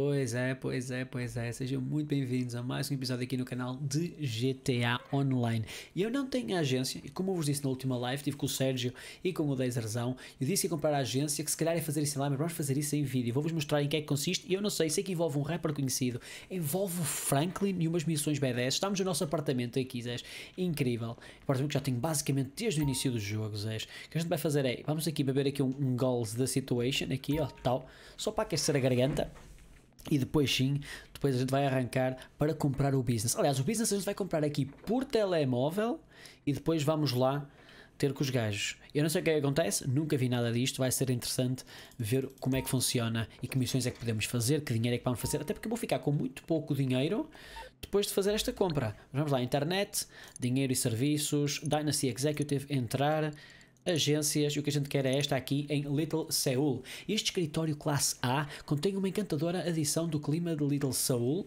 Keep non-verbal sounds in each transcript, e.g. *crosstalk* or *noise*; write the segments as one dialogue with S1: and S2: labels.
S1: Pois é, pois é, pois é. Sejam muito bem-vindos a mais um episódio aqui no canal de GTA Online. E eu não tenho agência, e como eu vos disse na última live, estive com o Sérgio e com o Dezerzão, eu disse ia comprar a agência, que se calhar é fazer isso lá, mas vamos fazer isso em vídeo. Vou-vos mostrar em que é que consiste, e eu não sei, sei que envolve um rapper conhecido, envolve o Franklin e umas missões B10. Estamos no nosso apartamento aqui, Zés. Incrível. Apartamento que já tenho basicamente desde o início do jogo, Zés. O que a gente vai fazer é, vamos aqui beber aqui um, um goals da situation, aqui, ó, tal, só para aquecer a garganta. E depois sim, depois a gente vai arrancar para comprar o business. Aliás, o business a gente vai comprar aqui por telemóvel e depois vamos lá ter com os gajos. Eu não sei o que, é que acontece, nunca vi nada disto, vai ser interessante ver como é que funciona e que missões é que podemos fazer, que dinheiro é que vamos fazer, até porque eu vou ficar com muito pouco dinheiro depois de fazer esta compra. Vamos lá, internet, dinheiro e serviços, Dynasty Executive, entrar, agências e o que a gente quer é esta aqui em Little Seoul. Este escritório classe A contém uma encantadora adição do clima de Little Seoul.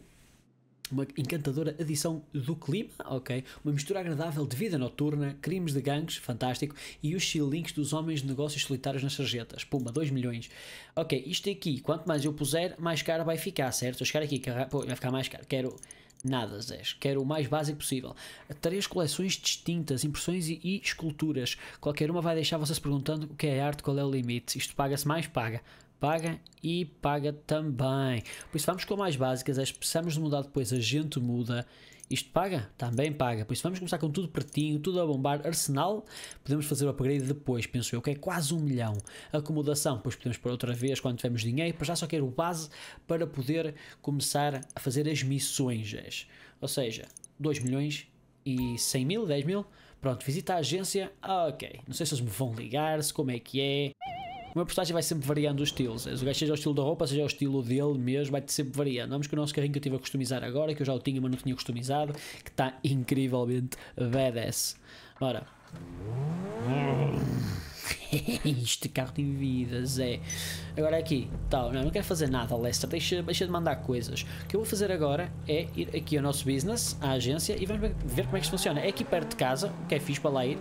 S1: Uma encantadora adição do clima, ok? Uma mistura agradável de vida noturna, crimes de gangues, fantástico, e os links dos homens de negócios solitários nas sarjetas. Pumba, 2 milhões. Ok, isto aqui, quanto mais eu puser, mais caro vai ficar, certo? Eu chegar aqui, vai ficar mais caro. Quero Nada, Zé. Quero o mais básico possível. Três coleções distintas, impressões e, e, esculturas. Qualquer uma vai deixar vocês perguntando o que é arte, qual é o limite. Isto paga-se mais? Paga. Paga e paga também. Por isso vamos com mais básicas. É, precisamos de mudar depois. A gente muda. Isto paga? Também paga. Por isso vamos começar com tudo pertinho, tudo a bombar. Arsenal, podemos fazer o upgrade depois, penso eu, que é quase um milhão. Acomodação, depois podemos pôr outra vez quando tivermos dinheiro. Para já só quero base para poder começar a fazer as missões. Ou seja, 2 milhões e 100 mil, 10 mil. Pronto, visita a agência. Ok, não sei se eles me vão ligar, se como é que é. O meu personagem vai sempre variando os estilos. O gajo seja o estilo da roupa, seja o estilo dele mesmo, vai sempre variando. Vamos com o nosso carrinho que eu tive a customizar agora, que eu já o tinha, mas não tinha customizado, que está incrivelmente badass. Ora. este *laughs* carro tem vida, Zé. Agora aqui, tal, não, não quero fazer nada, Lester, deixa, deixa de mandar coisas. O que eu vou fazer agora é ir aqui ao nosso business, à agência, e vamos ver como é que isto funciona. É aqui perto de casa, o que é fixe para lá ir.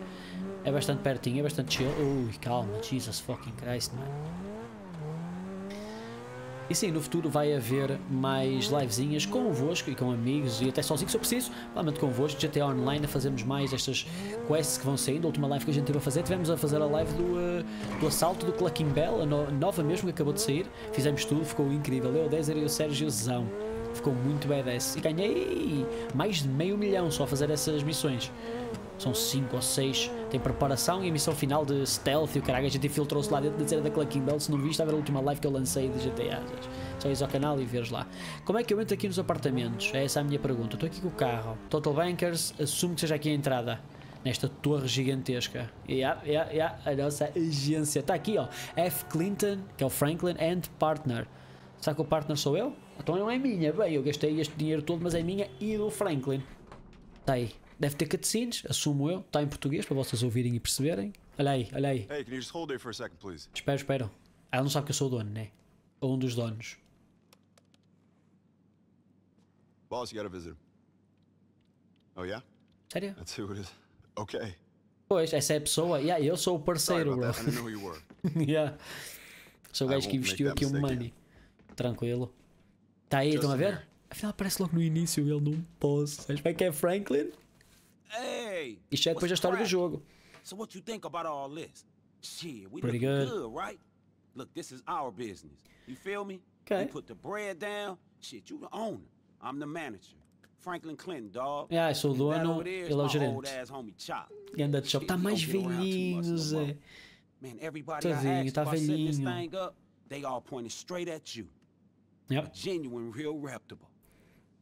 S1: É bastante pertinho, é bastante chill. Ui, calma, Jesus fucking Christ, mano. E sim, no futuro vai haver mais livezinhas convosco e com amigos e até sozinho se eu preciso, provavelmente convosco, GTA Online, a fazermos mais estas quests que vão saindo. A última live que a gente teve a fazer, tivemos a fazer a live do, uh, do assalto do Clucking Bell, a no, nova mesmo que acabou de sair. Fizemos tudo, ficou incrível. Eu, o Dezer e o Sérgio Zão. Ficou muito badass. E ganhei mais de meio milhão só a fazer essas missões são 5 ou 6. Tem preparação e a missão final de stealth e o caralho. A gente infiltrou-se lá dentro da cena da Clucking Bell. Se não viste, a ver a última live que eu lancei de GTA. Só ires ao canal e veres lá. Como é que eu entro aqui nos apartamentos? É essa a minha pergunta. Estou aqui com o carro. Total Bankers, assumo que seja aqui a entrada. Nesta torre gigantesca. Yeah, yeah, yeah. A nossa agência. Está aqui, ó. F. Clinton, que é o Franklin, and Partner. Será que o partner sou eu? Então não é minha. Bem, eu gastei este dinheiro todo, mas é minha e do Franklin. Está aí. Deve ter cutscenes, assumo eu. Está em português para vocês ouvirem e perceberem. Olha aí, olha aí.
S2: Hey, can you just hold for a second, please?
S1: Espera, espera. Ela não sabe que eu sou o dono, né? Ou um dos donos.
S2: Boss, you got a visitor. Oh, yeah?
S1: Sério?
S2: That's who it is. Okay.
S1: Pois, essa é a pessoa. Yeah, eu sou o parceiro, bro.
S2: I know who you were. *laughs*
S1: yeah. Sou o gajo que investiu aqui um money. Tranquilo. Tá aí, estão a ver? Afinal, aparece logo no início ele não posso. Bem que é Franklin?
S3: Hey,
S1: Isto é depois da história do jogo.
S3: So what you think about all this? Shit, we
S1: Pretty good.
S3: good, right? Look, this is our business. You feel me?
S1: Okay.
S3: You put the bread down. Shit, you the owner. I'm the manager. Franklin Clinton, dog.
S1: Eu sou o dono, ele é o gerente.
S3: Chop.
S1: Ganda de.
S3: Shit,
S1: Tá mais
S3: around too
S1: velhinho, Zé.
S3: asked
S1: tá velhinho.
S3: they all pointed straight at you.
S1: Yep.
S3: Genuine, real reputable.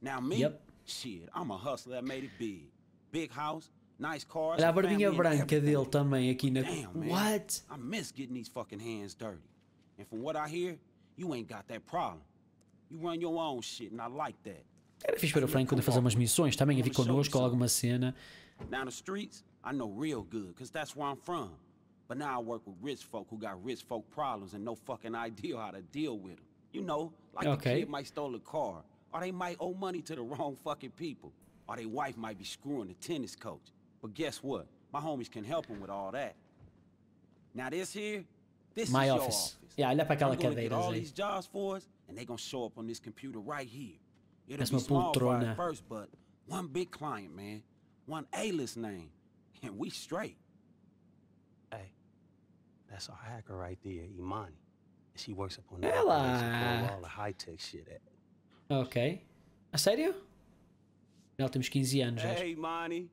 S3: Now me,
S1: Yep.
S3: shit, I'm a hustler that made it big. Big house, nice cars.
S1: Olha a barbinha branca dele também aqui na. What?
S3: I miss getting these fucking hands dirty. And from what I hear, you ain't got that problem. You run your own shit, and I like that.
S1: Era fixe ver o Franklin a fazer umas missões. Também a vir connosco ou alguma cena.
S3: Now the streets, I know real good, cause that's where I'm from. But now I work with rich folk who got rich folk problems and no fucking idea how to deal with them. You know, like
S1: Okay.
S3: the kid might stole a car, or they might owe money to the wrong fucking people, or their wife might be screwing the tennis coach. But guess what? My homies can help them with all that. Now this here, this
S1: My
S3: is your
S1: office.
S3: office.
S1: Yeah, olha para aquela
S3: I'm gonna get all
S1: eh?
S3: these jobs for us, and they gonna show up on this computer right here. It'll
S1: That's
S3: be
S1: my
S3: small fry
S1: poltrona.
S3: at first, but one big client, man. One A-list name. *laughs* And we straight.
S4: Hey, that's our hacker right there, Imani. She works up on the
S1: Ela.
S4: operation where all the high-tech shit at.
S1: Ok. A sério? Afinal temos 15 anos. Zés.
S3: Hey, Imani.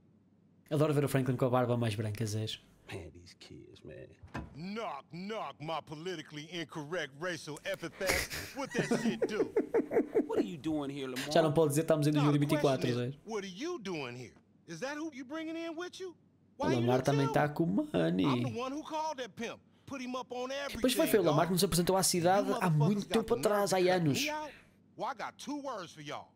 S1: Adoro ver o Franklin com a barba mais branca, Zés.
S4: Man, these kids, man.
S5: Knock, knock, my politically incorrect racial epithets. What that shit do? *laughs*
S3: What are you doing here, Lamar?
S1: Já não pode dizer que estamos em
S5: Now, the
S1: 2024,
S5: question
S1: Zés.
S5: what are you doing here? Is that who you bringing in with you?
S1: O Lamar também está com
S5: I'm the
S1: money.
S5: one who called that pimp. Put him up on everything.
S1: Depois ver o Lamar que nos apresentou à cidade há muito tempo atrás, há anos.
S5: Well, I got two words for y'all.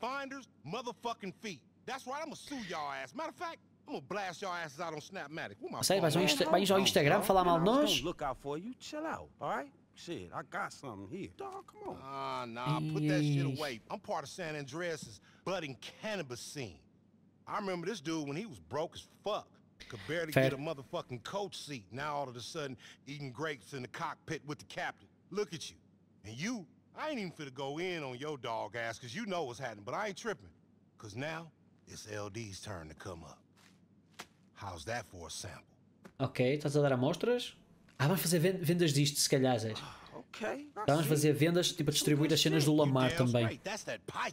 S5: Finders, motherfucking feet. That's right, I'ma sue y'all ass. Matter of fact, I'm gonna blast y'all asses out on Snapmatic. Where my
S1: Sério, vais ao,
S5: phone
S1: Insta
S5: at?
S1: vais ao Instagram falar mal de
S3: I was
S1: nós?
S3: gonna look out for you. Chill out, all right? Shit, I got something here. Dog, come on.
S5: Ah, nah, put that shit away. I'm part of San Andreas' budding cannabis scene. I remember this dude when he was broke as fuck. Could barely
S1: Fair.
S5: get a motherfucking coach seat. Now all of a sudden, eating grapes in the cockpit with the captain. Look at you. And you, I ain't even finna go in on your dog ass, cause you know what's happening, but I ain't tripping. Cause now, it's LD's turn to come up. How's that for a sample?
S1: Ok, estás a dar amostras? Ah, vamos fazer vendas disto, se calhar, Zés.
S3: Okay. I
S1: Vamos fazer vendas, tipo, a distribuir as cenas do Lamar também.
S5: That's that pie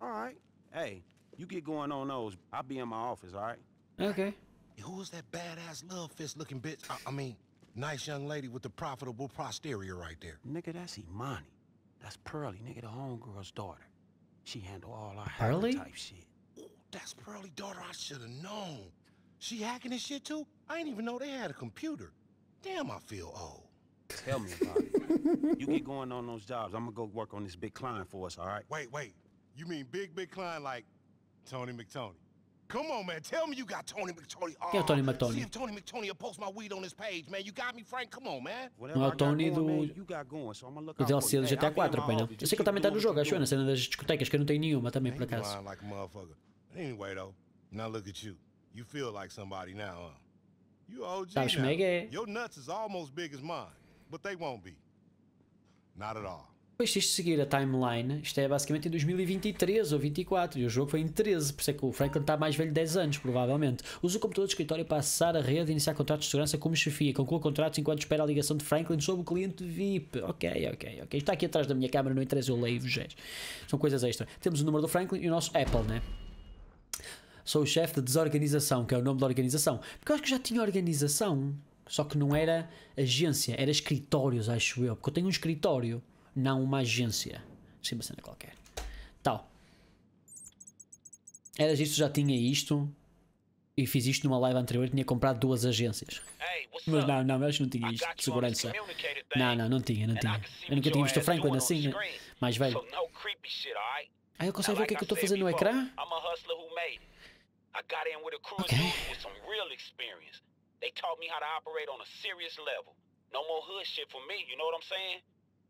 S3: All right. Hey, you get going on those. I'll be in my office, all right?
S1: Ok.
S5: Who was that badass love fist looking bitch? I, I mean, nice young lady with the profitable posterior right there.
S3: Nigga, that's Imani. That's Pearly, nigga, the homegirl's daughter. She handle all our hacker
S1: Pearly?
S3: type shit.
S5: Ooh, that's Pearly daughter I should have known. She hacking this shit too? I didn't even know they had a computer. Damn, I feel old.
S3: Tell me about it. *laughs* You get going on those jobs. I'm gonna go work on this big client for us, all right?
S5: Wait, wait. You mean big, big client like Tony McTony? Come on, man. Tell me you got Tony McTony.
S1: Quem é o Tony
S5: Ah,
S1: McTony?
S5: See if Tony McTony will post my weed on his page, man. You got me, Frank? Come on, man.
S1: Não é o Tony do-
S3: you got going, so I'm gonna look
S1: O
S3: out for
S1: DLC do GTA
S3: I'll be in
S1: 4,
S3: my
S1: pai não. Eu sei que ele está no
S3: doing
S1: jogo, acho eu, na cena das discotecas, que eu não tenho nenhuma também, por acaso.
S5: lying like a motherfucker. Anyway, though, now look at you. You feel like somebody now, huh? You OG
S1: Sabes
S5: now.
S1: é?
S5: Your nuts is almost big as mine, but they won't be. Not at all.
S1: Pois, se isto seguir a timeline, isto é basicamente em 2023 ou 24 e o jogo foi em 13, por isso é que o Franklin está mais velho 10 anos, provavelmente. Usa o computador de escritório para acessar a rede e iniciar contratos de segurança como chefia. Conclua contratos enquanto espera a ligação de Franklin sobre o cliente VIP. Ok, ok, ok. Está aqui atrás da minha câmera, não interessa, eu leio-vos. gente. São coisas extra. Temos o número do Franklin e o nosso Apple, né? Sou o chefe de desorganização, que é o nome da organização. Porque eu acho que já tinha organização, só que não era agência, era escritórios, acho eu. Porque eu tenho um escritório, não uma agência. Sim, uma cena qualquer. Tal. Eras isto, já tinha isto. E fiz isto numa live anterior, tinha comprado duas agências.
S6: Hey,
S1: Mas não, não, eu acho que não tinha isto de segurança. Não, não, não tinha, não tinha. Eu nunca tinha visto o Franklin assim, mais velho. Ah,
S6: Now,
S1: consegue ver o que é que eu estou fazendo no ecrã?
S6: I got in with a crew
S1: Okay.
S6: of dudes with some real experience. They taught me how to operate on a serious level. No more hood shit for me, you know what I'm saying?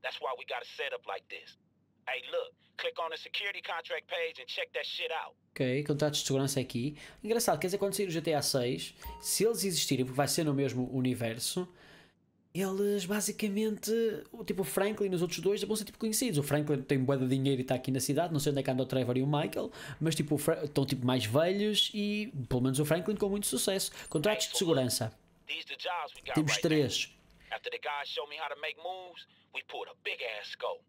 S6: That's why we got to set up like this. Hey, look, click on the security contract page and check that shit out.
S1: Ok, contratos de segurança aqui. Engraçado, quer dizer, quando sair o GTA 6, se eles existirem, porque vai ser no mesmo universo, eles basicamente, o tipo o Franklin e os outros dois vão ser tipo conhecidos. O Franklin tem bué de dinheiro e está aqui na cidade, não sei onde é que anda o Trevor e o Michael, mas tipo estão tipo mais velhos e pelo menos o Franklin com muito sucesso. Contratos de segurança. Temos três.
S6: After the guys showed me how to make moves, we pulled a big ass scope.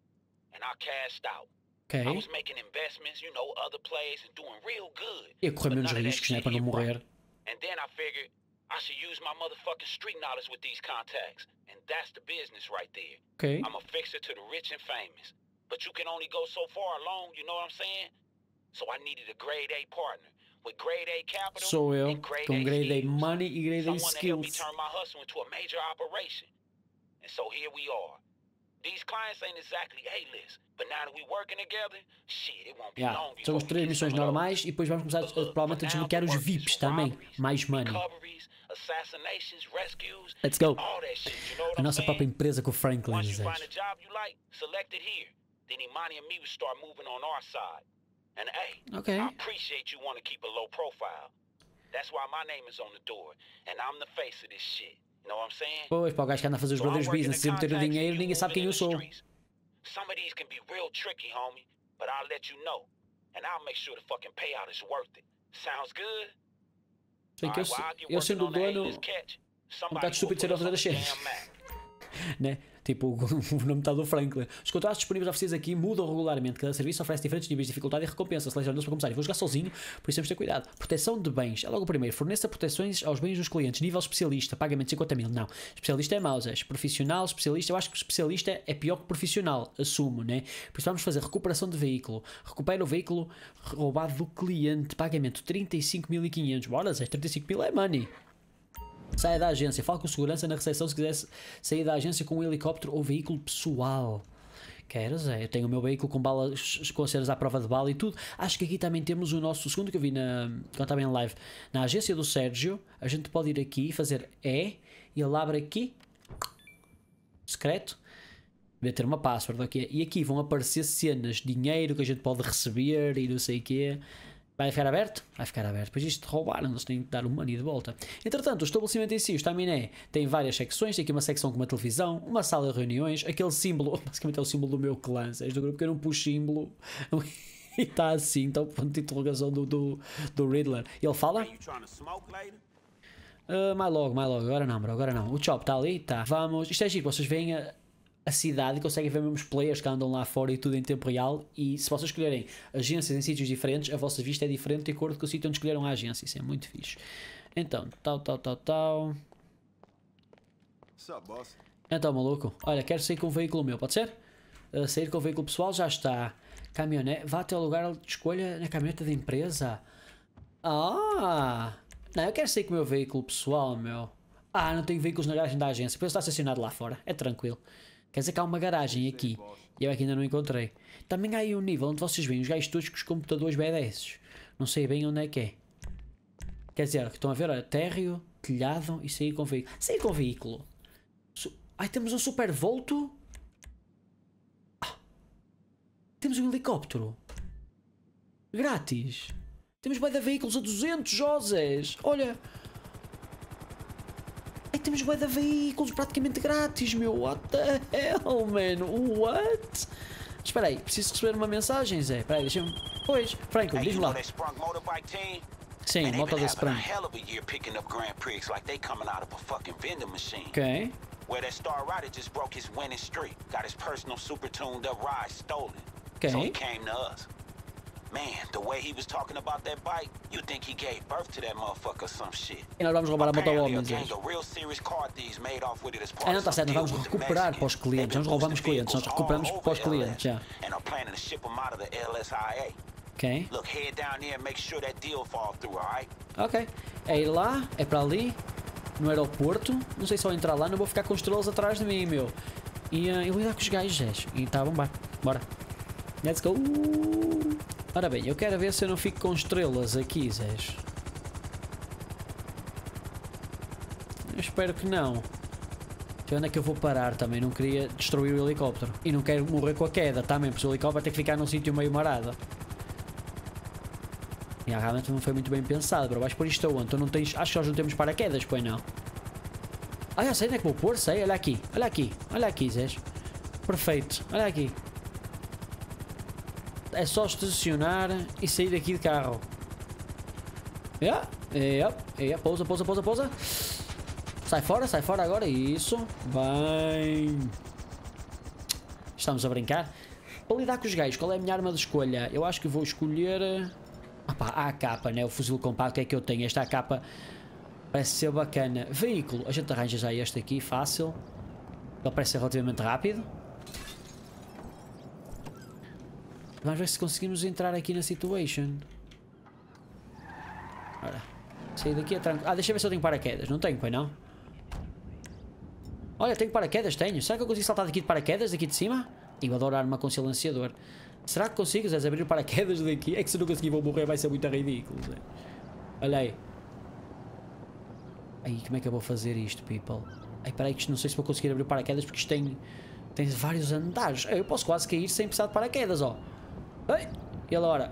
S6: And I cashed out.
S1: Ok.
S6: I was making investments, you know, other plays and doing real good.
S1: A correr
S6: But
S1: menos
S6: none of that
S1: riscos, né,
S6: shit
S1: para não morrer.
S6: And then I figured I should use my motherfucking street knowledge with these contacts. And that's the business right there.
S1: Ok.
S6: I'm a fixer to the rich and famous. But you can only go so far alone, you know what I'm saying? So I needed a grade A partner. With grade A capital
S1: Sou eu,
S6: and grade
S1: com
S6: A
S1: grade A money e grade A skills.
S6: Someone to help me turn my hustle into a major operation. And so here we are.
S1: Yeah, são as três missões normais e depois vamos começar a, provavelmente a desbloquear os VIPs também. Mais money. Let's go. A nossa própria empresa com o Franklin,
S6: here. Then Imani and me will start moving on our side. And hey,
S1: Okay.
S6: I appreciate you want to keep a low profile. That's why my name is on the door, and I'm the face of this shit.
S1: Pois, para o gajo que anda a fazer os brothers business
S6: the
S1: sem ter o dinheiro, ninguém sabe quem eu sou.
S6: Some of these can be real tricky, homie, but I'll let you know. And I'll make sure the fucking payout is worth it. Sounds good?
S1: Sei que eu, eu sendo
S6: the
S1: dono, um bocado estúpido
S6: put
S1: fazer
S6: us
S1: as
S6: on the
S1: cenas.
S6: damn map. *laughs*
S1: né? Tipo, *laughs* o nome está do Franklin. Os contratos disponíveis oferecidos aqui mudam regularmente. Cada serviço oferece diferentes níveis de dificuldade e recompensa. Selecionando-os para começar. E vou jogar sozinho, por isso temos de ter cuidado. Proteção de bens. É logo o primeiro. Forneça proteções aos bens dos clientes. Nível especialista. Pagamento de 50 mil. Não. Especialista é mausas. Profissional, especialista. Eu acho que especialista é pior que profissional. Assumo, né? Por isso vamos fazer recuperação de veículo. Recupera o veículo roubado do cliente. Pagamento 35.500. Bora, Zé. 35 mil é money. Saia da agência, fale com segurança na recepção se quisesse sair da agência com um helicóptero ou veículo pessoal. Queres? É, eu tenho o meu veículo com balas, com cenas à prova de bala e tudo. Acho que aqui também temos o nosso segundo que eu vi na, quando estava em live. Na agência do Sérgio, a gente pode ir aqui e fazer E e ele abre aqui. Secreto. Deve ter uma password aqui. E aqui vão aparecer cenas, dinheiro que a gente pode receber e não sei o quê. Vai ficar aberto? Vai ficar aberto. Pois isto roubaram, eles têm que dar o money de volta. Entretanto, o estabelecimento em si, o Staminé, tem várias secções. Tem aqui uma secção com uma televisão, uma sala de reuniões, aquele símbolo, *laughs* basicamente é o símbolo do meu clã, és do grupo que eu não pus símbolo. *laughs* e está assim, então ponto de interrogação do, do, do Riddler. E ele fala? Ah, mais logo, mais logo. Agora não, bro, agora não. O Chop está ali? Tá. Vamos. Isto é giro, vocês veem a, a cidade e conseguem ver mesmo os players que andam lá fora e tudo em tempo real. E se vocês escolherem agências em sítios diferentes, a vossa vista é diferente de acordo com o sítio onde escolheram a agência. Isso é muito fixe. Então, tal, tal, tal, tal. Então, maluco, olha, quero sair com o veículo meu, pode ser? Uh, sair com o veículo pessoal já está. Caminhonete, vá até o lugar de escolha na caminhoneta da empresa. Ah! Não, eu quero sair com o meu veículo pessoal, meu. Ah, não tenho veículos na garagem da agência, depois está estacionado lá fora, é tranquilo. Quer dizer que há uma garagem aqui e eu aqui ainda não encontrei. Também há aí um nível onde vocês veem os gajos todos com os computadores BDS. Não sei bem onde é que é. Quer dizer, que estão a ver, olha, térreo, telhado e sair com veículo. Sair com veículo. Su- Ai, temos um super volto. Ah, temos um helicóptero. Grátis. Temos bué de veículos a 200, Josés. Olha. Temos bué de veículos praticamente grátis, meu. What the hell, man? What? Espera aí, preciso receber uma mensagem, Zé. Espera aí, deixa-me... Pois, Franklin, diz-me lá. Sim, moto da Sprung. Ok.
S6: Where that star rider just broke his winning streak, got his personal super tuned up ride stolen. So
S1: Okay.
S6: he came to us.
S1: E nós vamos roubar a moto ao homem, Ah, não, tá
S6: some
S1: certo, nós vamos recuperar para os clientes, nós roubamos clientes, nós recuperamos para os clientes, já.
S6: And are planning to ship them out of the LSIA.
S1: Ok.
S6: Look, head down there and make sure that deal fall through, alright?
S1: Ok. É ir lá, é para ali, no aeroporto. Não sei se ao entrar lá não vou ficar com estrelas atrás de mim, meu. E uh, eu vou lidar com os gajos. E tá a bombar. Bora. Let's go. Ora bem, eu quero ver se eu não fico com estrelas aqui, Zés. Eu espero que não. Ver onde é que eu vou parar também. Não queria destruir o helicóptero. E não quero morrer com a queda também, porque o helicóptero ter que ficar num sítio meio marado. E ah, realmente não foi muito bem pensado, bro. Vais pôr isto aonde? Tu não tens. Acho que nós não temos paraquedas, pois não. Ah, já sei onde é que vou pôr, sei. Olha aqui, olha aqui, olha aqui, Zés. Perfeito, olha aqui. É só estacionar e sair daqui de carro. Yeah, yeah, yeah. Pousa, pousa, pousa, pousa. Sai fora, sai fora agora. Isso. Bem. Estamos a brincar. Para lidar com os gajos, qual é a minha arma de escolha? Eu acho que vou escolher. eh, pá, a AK, né? O fuzil compacto é que eu tenho. Esta AK parece ser bacana. Veículo, a gente arranja já este aqui, fácil. Ele parece ser relativamente rápido. Vamos ver se conseguimos entrar aqui na situation. Ora, sair daqui é tranquilo. Ah, deixa eu ver se eu tenho paraquedas. Não tenho, pois não? Olha, tenho paraquedas, tenho. Será que eu consigo saltar daqui de paraquedas, daqui de cima? E vou adorar uma com silenciador. Será que consigo, Zé, abrir paraquedas daqui? É que se eu não conseguir vou morrer, vai ser muito ridículo, Zé. Olha aí. Como é que eu vou fazer isto, people? Ai, peraí, que não sei se vou conseguir abrir paraquedas porque isto tem, tem vários andares. Eu posso quase cair sem precisar de paraquedas, ó. Ai, e agora?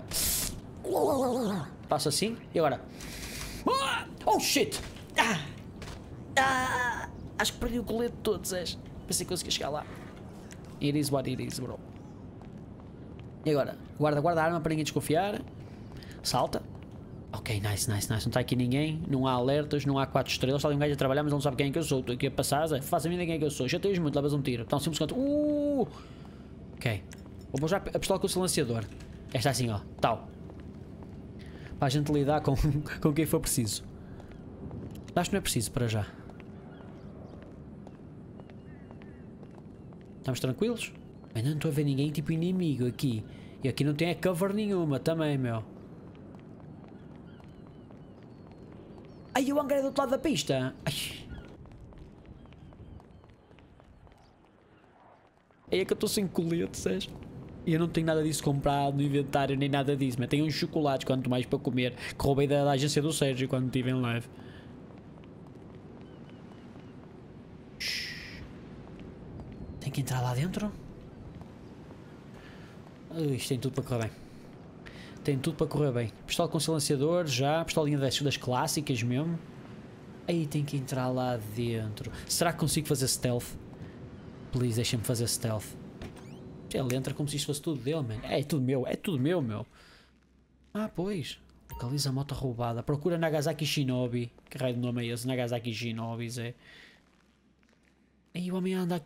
S1: Faço assim, e agora? Oh, shit! Ah! Ah! Acho que perdi o colete todo, Zé. Pensei que conseguia chegar lá. It is what it is, bro. E agora? Guarda, guarda a arma para ninguém desconfiar. Salta. Ok, nice, nice, nice. Não está aqui ninguém. Não há alertas, não há 4 estrelas. Está ali um gajo a trabalhar, mas não sabe quem é que eu sou. Estou aqui a passar. Zé, Faça a mim quem é que eu sou. Já tens muito, levas um tiro. Está um simples canto. Uh! Ok. Vou já a pistola com o silenciador. Esta assim, ó. Tal. Para a gente lidar com, *laughs* com quem for preciso. Acho que não é preciso para já. Estamos tranquilos? Ainda não estou a ver ninguém tipo inimigo aqui. E aqui não tem cover nenhuma também, meu. Ai, o hangar é do outro lado da pista. Ai. É que eu estou sem colete, sabes? E eu não tenho nada disso comprado no inventário, nem nada disso. Mas tenho uns chocolates, quanto mais para comer. Que roubei da, da agência do Sérgio quando estive em live. Tem que entrar lá dentro? Ui, isto tem tudo para correr bem. Tem tudo para correr bem. Pistola com silenciador, já. Pistolinha das, das clássicas mesmo. Aí tem que entrar lá dentro. Será que consigo fazer stealth? Please, deixa-me fazer stealth. Ele entra como se isto fosse tudo dele, man. É, é tudo meu, é tudo meu, meu. Ah, pois. Localiza a moto roubada. Procura Nagasaki Shinobi. Que raio de nome é esse? Nagasaki Shinobi, Zé. Aí o homem anda.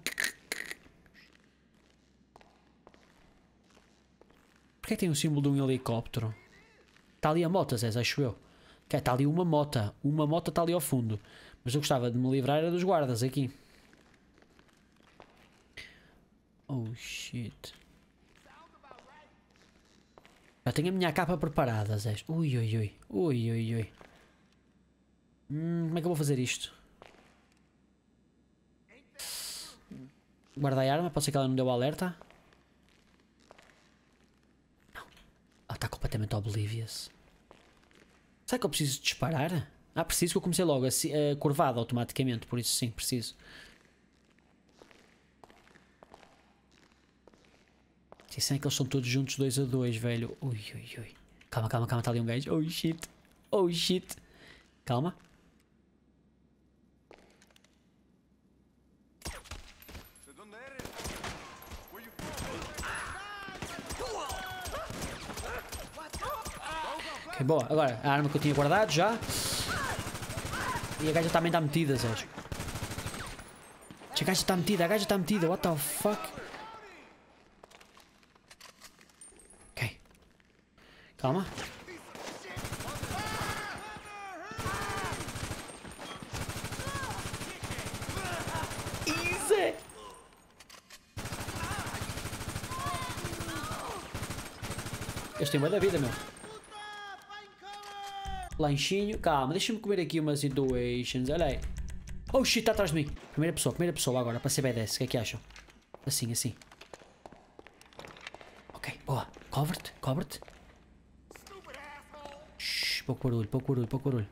S1: Porquê tem o símbolo de um helicóptero? Está ali a moto, Zé, acho eu. Está ali uma mota. Uma moto está ali ao fundo. Mas eu gostava de me livrar era dos guardas aqui. Oh shit. Já tenho a minha capa preparada, Zé. Ui, ui, ui. Ui, ui, ui. Hum, como é que eu vou fazer isto? Guardei a arma, pode ser que ela não deu alerta. Não. Ela está completamente oblivious. Será que eu preciso disparar? Ah, preciso que eu comecei logo assim, uh, curvado automaticamente, por isso sim, preciso. Dizem que eles são todos juntos dois a dois, velho. Ui, ui, ui. Calma, calma, calma, está ali um gajo. Oh shit. Oh shit. Calma. Ok, boa. Agora, a arma que eu tinha guardado já. E a gaja também está metida, Sérgio. A gaja está metida, a gaja está metida. What the fuck? Calma. Easy. Eles têm boa da vida, meu. Lanchinho. Calma, deixa-me comer aqui umas situations. Olha aí. Oh shit, está atrás de mim. Primeira pessoa, primeira pessoa agora, para ser B10. O que é que acham? Assim, assim. Ok, boa. Cover-te, cover-te. Pouco barulho, pouco barulho, pouco barulho.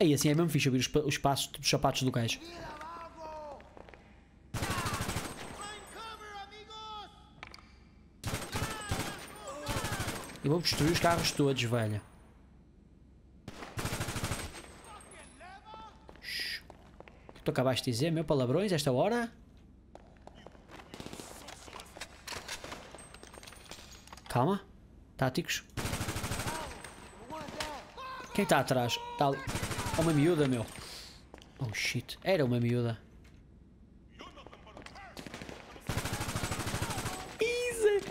S1: Aí, assim é mesmo fixe ouvir os, os passos dos sapatos do gajo. Eu vou destruir os carros todos, velho. O que tu acabaste de dizer, meu palavrões, esta hora? Calma. Táticos. Quem está atrás? Está ali. É uma miúda, meu. Oh shit. Era uma miúda. Easy.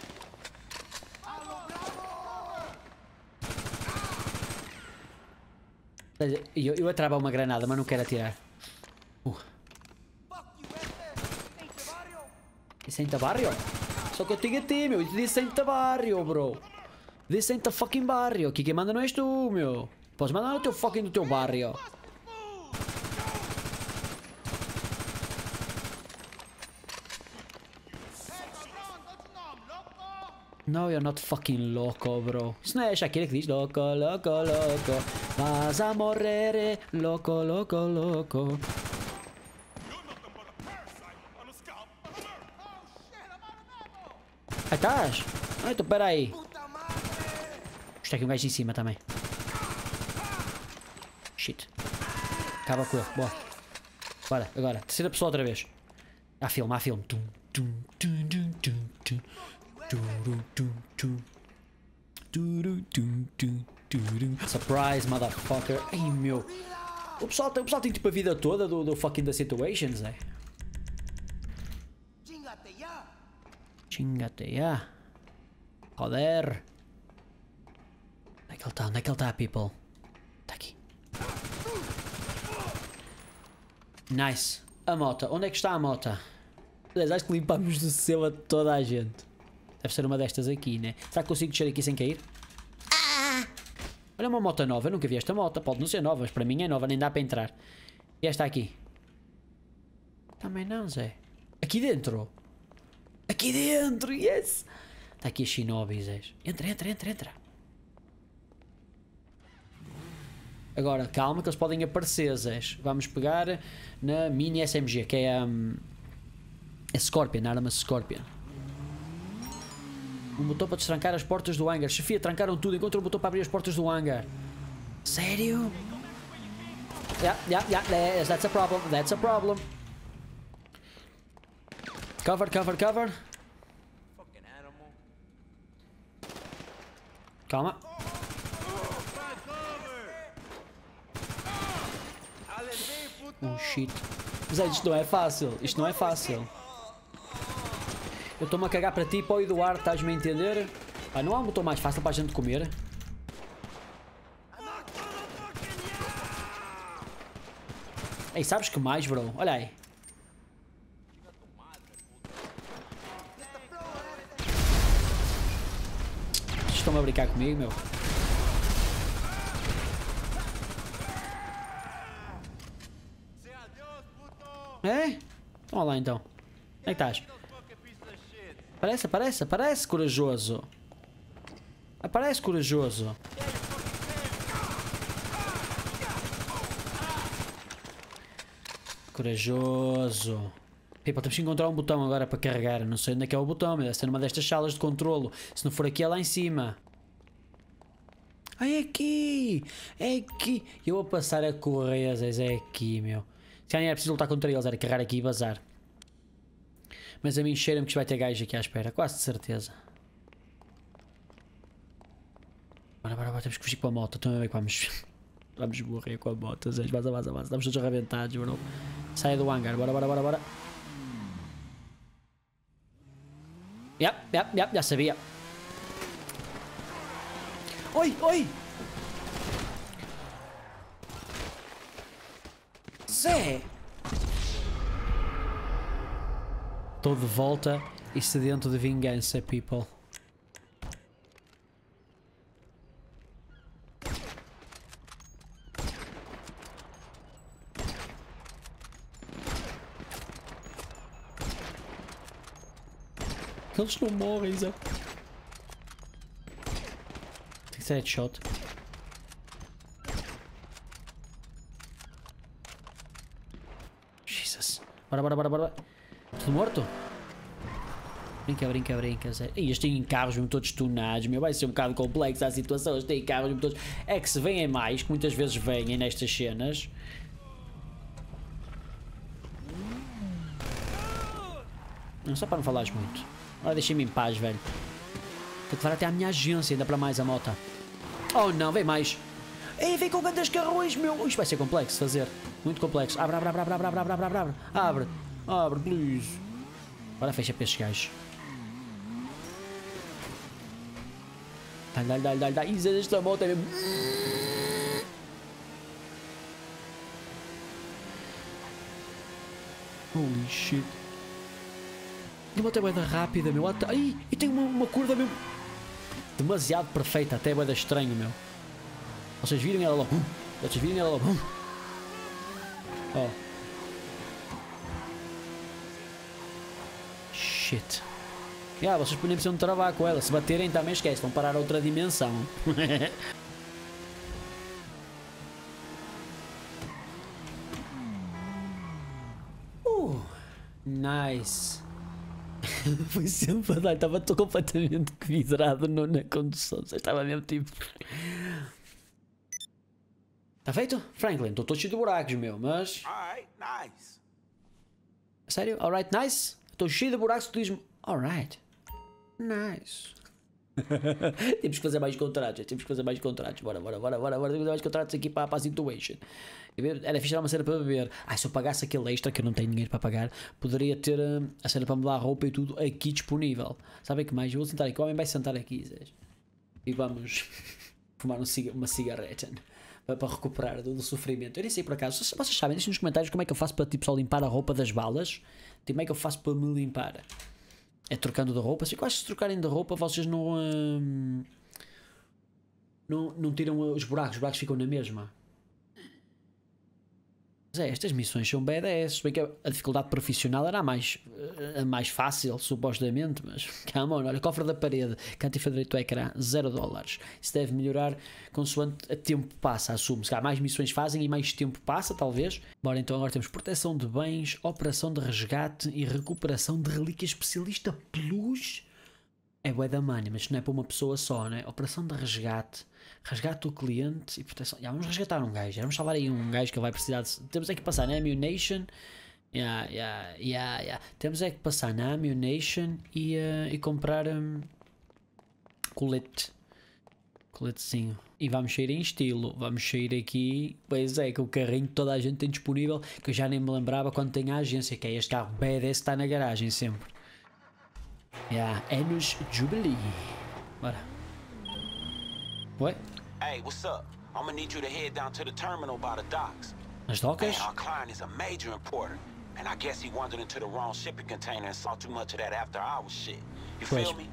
S1: Eu, eu atrava uma granada, mas não quero atirar. Uh. Isso ainda barrio? Só que eu tenho a ti, meu. Disse ainda barrio, bro. Disse ainda fucking barrio. Aqui quem manda não és tu, meu. Podes mandar no teu fucking do teu barrio. No, you're not fucking loco, bro. Isso não é Shakira que diz loco, loco, loco. Vas a morrer, loco, loco, loco. Aí estás? Ah, então peraí. Está aqui um gajo em cima também. Shit. Acaba com ele. Boa. Bora, agora. Terceira pessoa outra vez. Há filme, há filme. Tum, tum, tum, tum, tum, tum. Surprise, motherfucker. Ai meu. O pessoal, tem- o pessoal tem tipo a vida toda do, do fucking The Situations, é? Chingate ya. Joder. Onde é que ele está? Onde é que ele está, people? Está aqui. Nice. A mota. Onde é que está a mota? Aliás, acho que limpamos do céu a toda a gente. Deve ser uma destas aqui, né? Será que consigo descer aqui sem cair? Ah! Olha uma moto nova. Eu nunca vi esta moto. Pode não ser nova, mas para mim é nova. Nem dá para entrar. E esta aqui? Também não, Zé. Aqui dentro? Aqui dentro, yes! Está aqui a Shinobi, Zé. Entra, entra, entra, entra. Agora, calma que eles podem aparecer, Zé. Vamos pegar na mini SMG, que é hum, a Scorpion, a arma Scorpion. Um botão para destrancar as portas do hangar. Chefia, trancaram tudo. Encontra um botão para abrir as portas do hangar. Sério? Yeah, yeah, yeah, that's a problem. That's a problem. Cover, cover, cover. Calma. Oh shit. Zé, isto não é fácil. Isto não é fácil. Eu estou-me a cagar para ti, para o Eduardo, estás-me a entender? Ah, não há um botão mais fácil para a gente comer? Ei, sabes que mais, bro? Olha aí. Estão-me a brincar comigo, meu. É? Vamos lá então. Onde é que estás? Aparece, aparece, aparece, corajoso. Aparece, corajoso. Corajoso. Temos que encontrar um botão agora para carregar. Não sei onde é que é o botão, mas deve ser numa destas salas de controlo. Se não for aqui, é lá em cima. Ah, é aqui! É aqui! Eu vou passar a correr, Zé, é aqui, meu. Se calhar era preciso lutar contra eles, era carregar aqui e vazar. Mas a mim cheira-me que vai ter gajo aqui à espera, quase de certeza. Bora, bora, bora, temos que fugir com a moto. Estão a ver que vamos. *laughs* Vamos morrer com a moto, Zé. Vaza, vaza, vaza. Estamos todos arrebentados, bro. Saia do hangar, bora, bora, bora, bora. Yep, yep, yep, já sabia. Oi, oi! Zé! Estou de volta e sedento de vingança, people. Eles não morrem, Zé. Tem que ser headshot. Jesus. Bora, bora, bora, bora. Tudo morto? Brinca, brinca, brinca. E eles têm carros mesmo todos tunados, meu. Vai ser um bocado complexa a situação. Eles têm carros mesmo todos. É que se vêm mais, que muitas vezes vêm nestas cenas. Não, só para não falares muito. Agora deixa-me em paz, velho. Tenho que levar até à minha agência, ainda para mais a moto. Oh não, vem mais. Ei, vem com grandes carrões, meu. Isto vai ser complexo fazer. Muito complexo. Abre, abre, abre, abre, abre, abre, abre, abre, abre. Abre, abre, please. Agora fecha para estes gajos. Dá-lhe, dá-lhe, dá-lhe, dá-lhe. Isso, esta moto é mesmo... Holy shit. E uma até bué da rápida, meu. Até... Ai, e tem uma, uma curva mesmo. Demasiado perfeita, até bué da estranho, meu. Vocês viram ela logo. Hum. Vocês viram ela logo. Oh. Shit. Yeah, vocês podem precisar de travar com ela. Se baterem também esquece, vão parar a outra dimensão. *laughs* uh, nice. *laughs* Foi sempre a dar, estava completamente *laughs* vidrado na condução. Estava mesmo tipo. Está feito? Franklin, estou todo cheio de buracos, meu, mas.
S3: All right, nice.
S1: Sério? Alright, nice? Estou cheio de buracos, tu dizes-me, alright, nice. *laughs* temos que fazer mais contratos, temos que fazer mais contratos. Bora, bora, bora, bora, bora, fazer mais contratos aqui para, para a situation. Era fixe uma cena para beber. Ah, se eu pagasse aquele extra que eu não tenho dinheiro para pagar, poderia ter uh, a cena para mudar a roupa e tudo aqui disponível. Sabem que mais? Eu vou sentar aqui, o homem vai sentar aqui, Zé. E vamos *laughs* fumar um uma cigarreta para, para recuperar do, do, sofrimento. Eu nem sei por acaso, vocês sabem, deixem nos comentários como é que eu faço para tipo, só limpar a roupa das balas. Tipo, como é que eu faço para me limpar? É trocando de roupa. Se que se trocarem de roupa, vocês não, hum, não. não tiram os buracos, os buracos ficam na mesma. É, estas missões são badass. Bem que a dificuldade profissional era a mais, a mais fácil, supostamente, mas *laughs* on, olha, cofre da parede, cantifa direito do ecrã, 0 dólares. Isso deve melhorar consoante o tempo passa, assume-se. Há mais missões fazem e mais tempo passa, talvez. Bora, então agora temos proteção de bens, operação de resgate e recuperação de relíquia especialista plus. É bué da money, mas não é para uma pessoa só, né? Operação de resgate resgate o cliente e proteção. Já, vamos resgatar um gajo, vamos salvar aí um gajo que vai precisar de. Temos é que passar na Ammunition. Yeah, yeah, yeah, yeah. Temos é que passar na Ammunition e, uh, e comprar um, colete. Coletezinho. E vamos sair em estilo. Vamos sair aqui. Pois é, com o carrinho que toda a gente tem disponível. Que eu já nem me lembrava quando tem a agência. Que é este carro BDS está na garagem sempre. Yeah, é nos Jubilee. Bora. What?
S3: Hey, what's up? I'm gonna need you to head down to the terminal by the docks.
S1: As docas?
S3: Man, our client is a major importer. And I guess he wandered into the wrong shipping container and saw too much of that after hours shit. You feel me?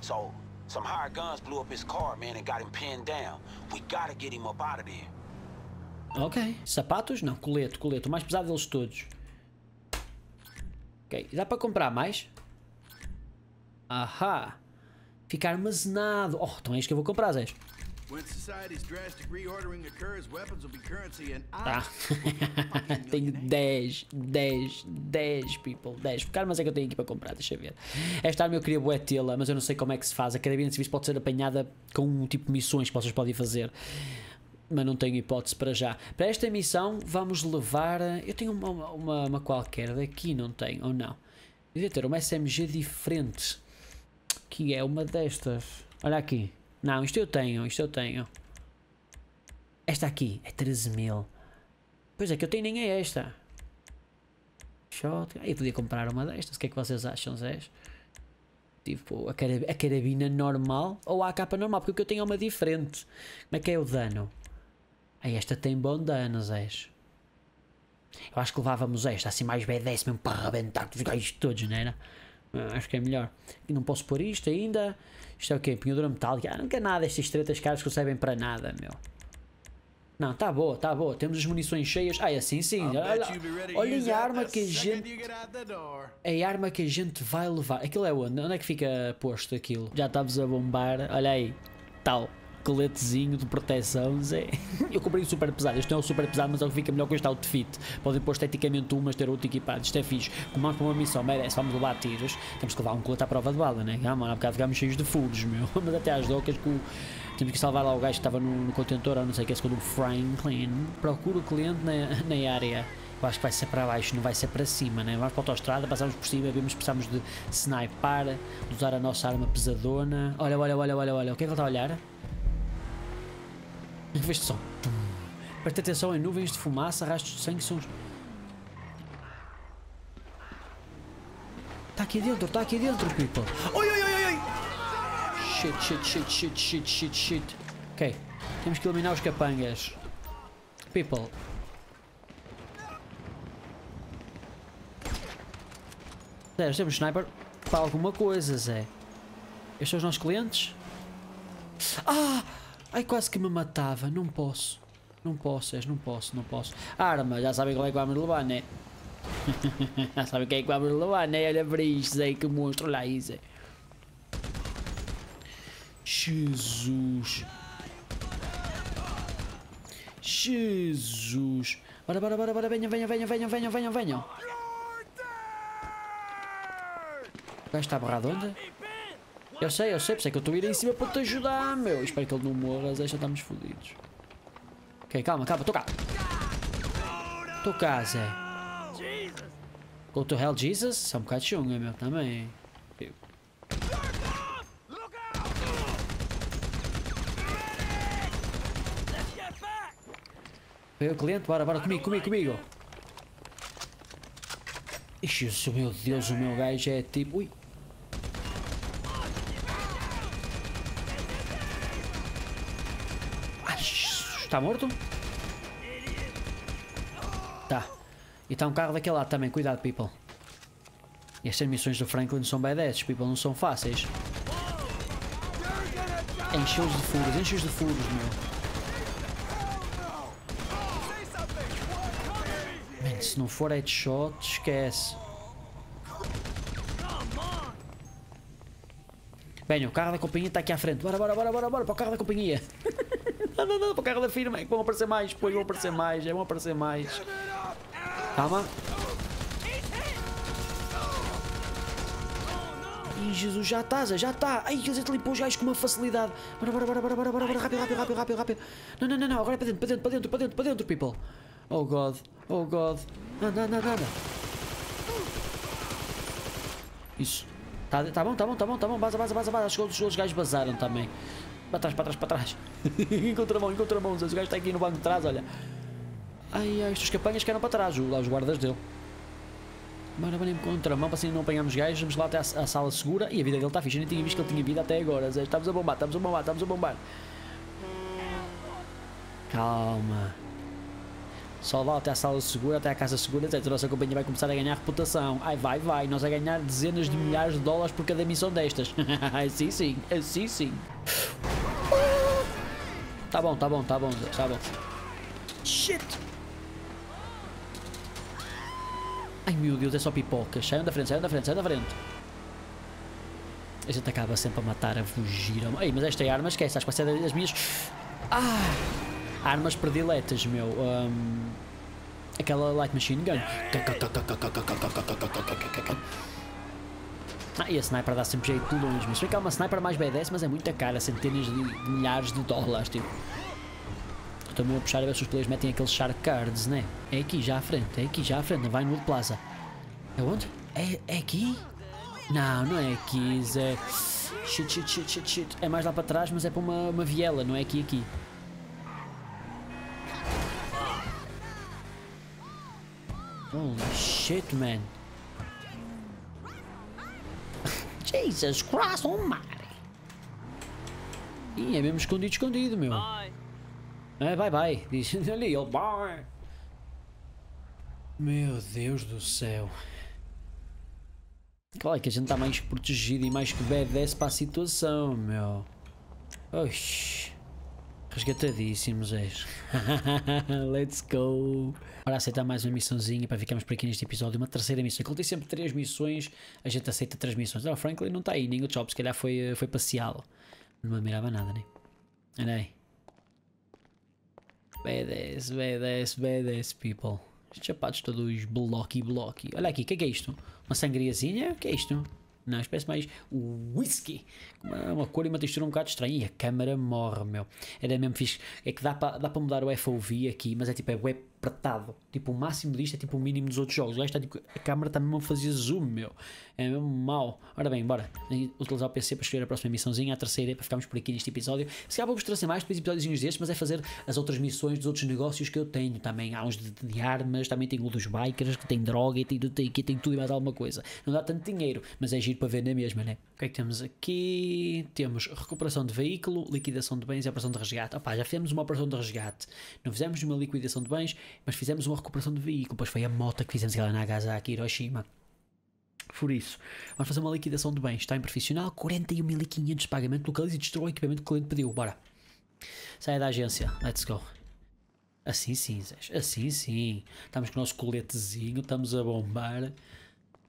S3: So, some hired guns blew up his car, man, and got him pinned down. We gotta get him up out of there.
S1: Ok. Sapatos? Não, colete, colete. O mais pesado deles todos. Ok. Dá para comprar mais? Ahá. Ficar armazenado. Oh, então é isto que eu vou comprar, Zé. Tá. tenho 10, 10, 10 people, 10. Porque armas é que eu tenho aqui para comprar, deixa eu ver. Esta arma eu queria bué tê-la, mas eu não sei como é que se faz. A carabina de serviço pode ser apanhada com um tipo de missões que vocês podem fazer. Mas não tenho hipótese para já. Para esta missão vamos levar... Eu tenho uma, uma, uma qualquer daqui, não tenho, ou não? Devia ter uma SMG diferente. Que é uma destas. Olha aqui. Não, isto eu tenho, isto eu tenho. Esta aqui é 13 mil. Pois é, que eu tenho nem é esta. Shot. Eu podia comprar uma destas. O que é que vocês acham, Zé? Tipo, a, carab a carabina normal ou a capa normal? Porque o que eu tenho é uma diferente. Como é que é o dano? Aí esta tem bom dano, Zé. Eu acho que levávamos esta assim mais B10 mesmo para arrebentar os gajos todos, não era? Ah, acho que é melhor. E não posso pôr isto ainda. Isto é o quê? Empunhadura metálica. Ah, não quer nada. Estas tretas caras que não servem para nada, meu. Não, tá boa, tá boa. Temos as munições cheias. Ah, é assim sim. Olha, olhem a arma que a gente. É a arma que a gente vai levar. Aquilo é onde? Onde é que fica posto aquilo? Já estamos a bombar. Olha aí. Tal coletezinho de proteção, Zé. *laughs* Eu comprei o super pesado, este não é o super pesado, mas é o que fica melhor com este outfit. Podem pôr esteticamente um, mas ter outro equipado. Isto é fixe. Como vamos para uma missão, merece, vamos levar tiros. Temos que levar um colete à prova de bala, né? Ah, mano, há bocado ficámos cheios de furos, meu. *laughs* Mas até às docas que. Temos que salvar lá o gajo que estava no, no contentor, ou não sei o que é, segundo o Franklin. Procura o cliente na, na área. Eu acho que vai ser para baixo, não vai ser para cima, né? Vamos para a autostrada, passamos por cima, vemos precisamos de sniper, de usar a nossa arma pesadona. Olha, olha, olha, olha, olha, o que é que ele está a olhar? Nuvens de som. Presta atenção em nuvens de fumaça, rastros de sangue são. Está aqui dentro, está aqui dentro, people. Oi, oi, oi, oi! Shit, shit, shit, shit, shit, shit, shit. Ok, temos que eliminar os capangas. People. Zé, temos sniper para alguma coisa, Zé. Estes são os nossos clientes? Ah! Ai, quase que me matava. Não posso. Não posso, és, não posso, não posso. Arma, já sabem qual é que vamos levar, né? já sabem quem é que vamos levar, né? Olha para isto, Zé, que monstro. Olha aí, Zé. Jesus. Jesus. Bora, bora, bora, bora. Venham, venham, venham, venham, venham, venham, venham. O gajo está borrado onde? Eu sei, eu sei, por isso é que eu estou a ir em cima para te ajudar, meu. Espero que ele não morra, já estamos fodidos. Ok, calma, calma, estou cá. Estou cá, Zé. Go to Hell Jesus? Isso é um bocado chunga, meu, também. Veio o cliente, bora, bora comigo, comigo, comigo. Ixi, meu Deus, o meu gajo é tipo. Ui. Ai, está morto? Tá. E está um carro daquele lado também, cuidado, people. Estas missões do Franklin são badass, people, não são fáceis. Enche-os de furos, enche-os de furos, meu. Man, se não for headshot, esquece. Bem, o carro da companhia está aqui à frente. Bora, bora, bora, bora, bora, para o carro da companhia. *laughs* não, não, para o carro da firma. É que vão aparecer mais, depois vão aparecer mais, é, vão aparecer mais. Calma. Ih, Jesus, já está, Zé, já está. Ai, ele limpou os gajos com uma facilidade. Bora, bora, bora, bora, bora, bora, bora, rápido, rápido, rápido, rápido, rápido. Não, não, não, não, agora é para dentro, para dentro, para dentro, para dentro, para dentro, people. Oh, God, oh, God. Anda, anda, anda. Isso. Tá, tá bom, tá bom, tá bom, tá bom. Baza, baza, baza, baza. Acho que os, os gajos bazaram também. Para trás, para trás, para trás. *laughs* encontra mão, encontra mão. Os gajos estão aqui no banco de trás, olha. Ai, ai, estes capanhas que eram para trás, os guardas dele. Bora, bora, encontra mão para assim não apanharmos gajos. Vamos lá até à, sala segura. E a vida dele está fixe. Eu nem tinha visto que ele tinha vida até agora. Zé. Estamos a bombar, estamos a bombar, estamos a bombar. Calma. Só lá até à sala segura, até à casa segura, etc. A nossa companhia vai começar a ganhar reputação. Ai, vai, vai. Nós a ganhar dezenas de milhares de dólares por cada missão destas. *laughs* sim, sim. Sim, sim. Tá bom, tá bom, tá bom, tá bom. Shit! Ai meu Deus, é só pipocas. Saiam da frente, saiam da frente, saiam da frente. A gente acaba sempre a matar, a fugir. Ei, mas esta arma, esquece, acho que vai ser das minhas. Ah! Armas prediletas, meu. Um, aquela light machine gun. Ah, e a sniper dá sempre jeito de longe. Mas que é uma sniper mais BDS, mas é muita cara, centenas de milhares de dólares, tipo. Estou-me a puxar a ver se os players metem aqueles shark cards, né? É aqui, já à frente, é aqui, já à frente, não vai no Plaza. É onde? É, é aqui? Não, não é aqui, Zé. Shit, shit, shit, shit, shit. É mais lá para trás, mas é para uma, uma viela, não é aqui, aqui. Holy shit, man. Jesus Christ almighty. Ih, é mesmo escondido, escondido, meu. É, bye bye. Diz *laughs* ali, ele bye. Meu Deus do céu. Claro que a gente está mais protegido e mais que badass para a situação, meu. Oxi. Resgatadíssimos, és. *laughs* Let's go. Ora, aceitar mais uma missãozinha para ficarmos por aqui neste episódio. Uma terceira missão. Ele tem sempre três missões, a gente aceita três missões. Ah, o Franklin não está aí, nem o Chop, se calhar foi, foi passeá-lo. Não me admirava nada, né? Olha aí. Badass, badass, badass people. Estes sapatos todos blocky, blocky. Olha aqui, o que é, que é isto? Uma sangriazinha? O que é isto? Não, espécie mais whisky. Uma, uma, cor e uma textura um bocado estranha. E a câmera morre, meu. Era mesmo fixe. É que dá para dá mudar o FOV aqui, mas é tipo, é web apertado. Tipo, o máximo disto é tipo o mínimo dos outros jogos. O está, tipo, a câmera está mesmo a fazer zoom, meu. É mesmo mau. Ora bem, bora. Utilizar o PC para escolher a próxima missãozinha, a terceira, para ficarmos por aqui neste episódio. Se calhar vou-vos trazer mais depois episódios destes, mas é fazer as outras missões dos outros negócios que eu tenho também. Há uns de, de armas, também tenho o dos bikers, que tem droga e tem, tem, tem, tudo e mais alguma coisa. Não dá tanto dinheiro, mas é giro para ver na mesma, né? O que é que temos aqui? Temos recuperação de veículo, liquidação de bens e operação de resgate. Opá, já fizemos uma operação de resgate. Não fizemos uma liquidação de bens, mas fizemos uma recuperação de veículo. Pois foi a moto que fizemos lá na Nagasaki, Hiroshima. Por isso, vamos fazer uma liquidação de bens. Está em profissional, 41.500 de pagamento, localiza e destrói o equipamento que o cliente pediu. Bora. Saia da agência. Let's go. Assim sim, Zé. Assim sim. Estamos com o nosso coletezinho, estamos a bombar.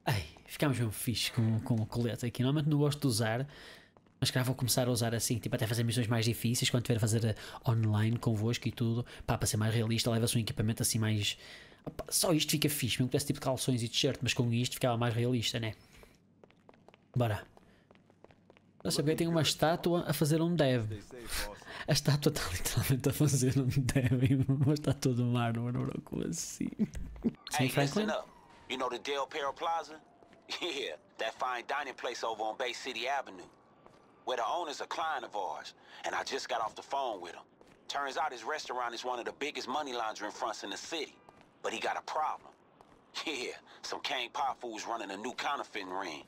S1: Ai, ficámos mesmo fixe com, com o colete aqui. Normalmente não gosto de usar, mas calhar vou começar a usar assim, tipo até fazer missões mais difíceis quando estiver a fazer uh, online convosco e tudo. Pá, para ser mais realista, leva-se um equipamento assim mais. Opa, só isto fica fixe, mesmo que tivesse tipo de calções e t-shirt, mas com isto ficava mais realista, né? Bora. Nossa, porque tem uma estátua a fazer um dev. A estátua está literalmente a fazer um dev, uma *laughs* estátua do mármore, como assim? Sim, Franklin?
S3: You know the Del Plaza? *laughs* Yeah, that fine dining place over on Bay City Avenue. Where the owner's a client of ours, and I just got off the phone with him. Turns out his restaurant is one of the biggest money laundering fronts in the city. But he got a problem. *laughs* Yeah, some King Pop fools running a new counterfeiting ring.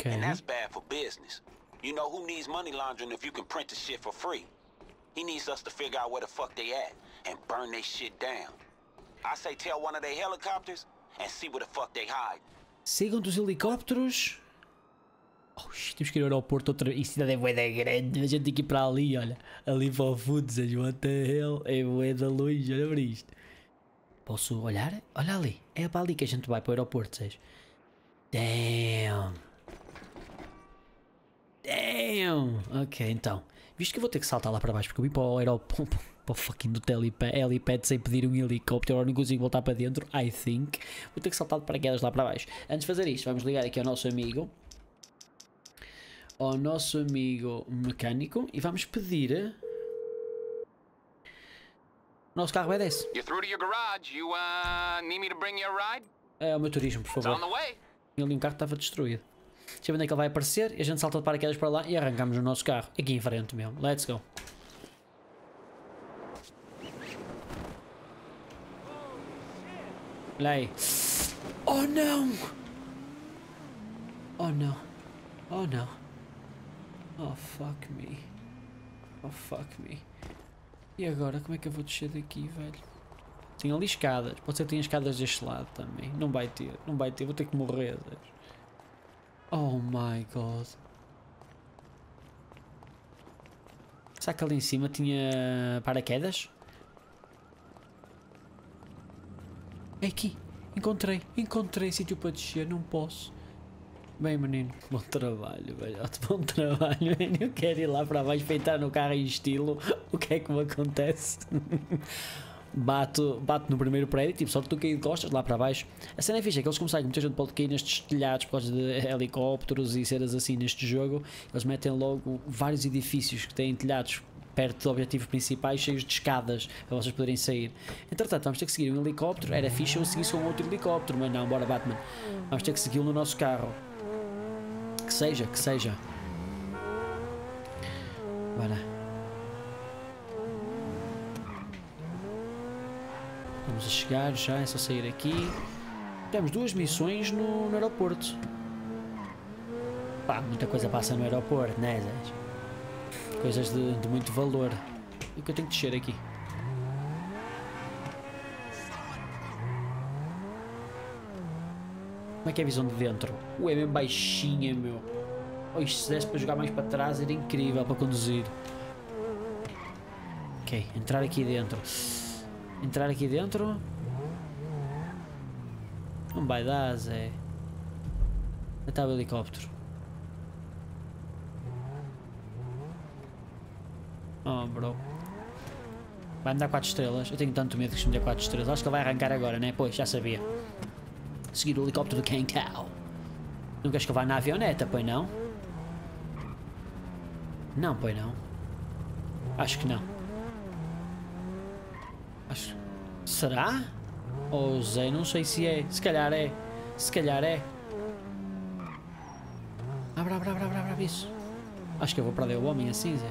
S1: Ok.
S3: And that's bad for business. You know who needs money laundering if you can print the shit for free? He needs us to figure out where the fuck they at and burn they shit down. I say tell one of their helicopters and see where the fuck they hide.
S1: Sigam um dos helicópteros. Shit, temos que ir ao aeroporto outra. Isso ainda é bué grande. A gente tem que ir para ali, olha. Ali para o Foods, what the hell. É bué da longe, olha para isto. Posso olhar? Olha ali. É para ali que a gente vai para o aeroporto, Sérgio. Damn. Damn. Ok, então. Visto que eu vou ter que saltar lá para baixo porque eu vim para o aeroporto. *laughs* Para o fucking do helipad, sem pedir um helicóptero, agora não consigo voltar para dentro, I think. Vou ter que saltar de paraquedas lá para baixo. Antes de fazer isto, vamos ligar aqui ao nosso amigo. Ao nosso amigo mecânico e vamos pedir. O nosso carro
S7: your garage. You, uh?
S1: É o meu turismo, por favor. Ali um carro estava destruído. Deixa eu ver onde é que ele vai aparecer e a gente salta de paraquedas para lá e arrancamos o nosso carro. Aqui em frente mesmo. Let's go. Olha aí. Oh não! Oh não. Oh não. Oh fuck me. Oh fuck me. E agora como é que eu vou descer daqui, velho? Tem ali escadas. Pode ser que tenha escadas deste lado também. Não vai ter. Não vai ter. Vou ter que morrer. Zé. Oh my god. Será que ali em cima tinha paraquedas? É aqui. Encontrei. Encontrei sítio para descer. Não posso. Bem, menino. Bom trabalho, velhote. Bom trabalho. *laughs* Eu quero ir lá para baixo para entrar no carro em estilo. O que é que me acontece? *laughs* bato, bato no primeiro prédio, tipo, que tu caí de costas lá para baixo. A cena é fixa, é que eles começaram, muita gente pode cair nestes telhados por causa de helicópteros e cenas assim neste jogo. Eles metem logo vários edifícios que têm telhados perto de objetivos principais, cheios de escadas para vocês poderem sair. Entretanto, vamos ter que seguir um helicóptero. Era fixe eu seguisse com outro helicóptero, mas não, bora Batman. Vamos ter que segui-lo no nosso carro. Que seja, que seja. Bora. Vamos a chegar já, é só sair aqui. Temos duas missões no, no aeroporto. Pá, muita coisa passa no aeroporto, né? Coisas de, de muito valor. O que eu tenho que descer aqui? Como é que é a visão de dentro? Ué, é bem baixinha, meu. Isto se desse para jogar mais para trás era incrível para conduzir. Ok, entrar aqui dentro. Entrar aqui dentro. Não vai dar, Zé. Está o helicóptero? Oh, bro. Vai-me dar 4 estrelas. Eu tenho tanto medo que isto me dê 4 estrelas. Acho que ele vai arrancar agora, né? Pois, já sabia. Seguir o helicóptero do Ken Cow. Não queres que eu vá na avioneta, pois não? Não, pois não. Acho que não. Acho... Será? Oh, Zé, não sei se é. Se calhar é. Se calhar é. Abra, abra, abra, abra, abra isso. Acho que eu vou perder o homem assim, Zé.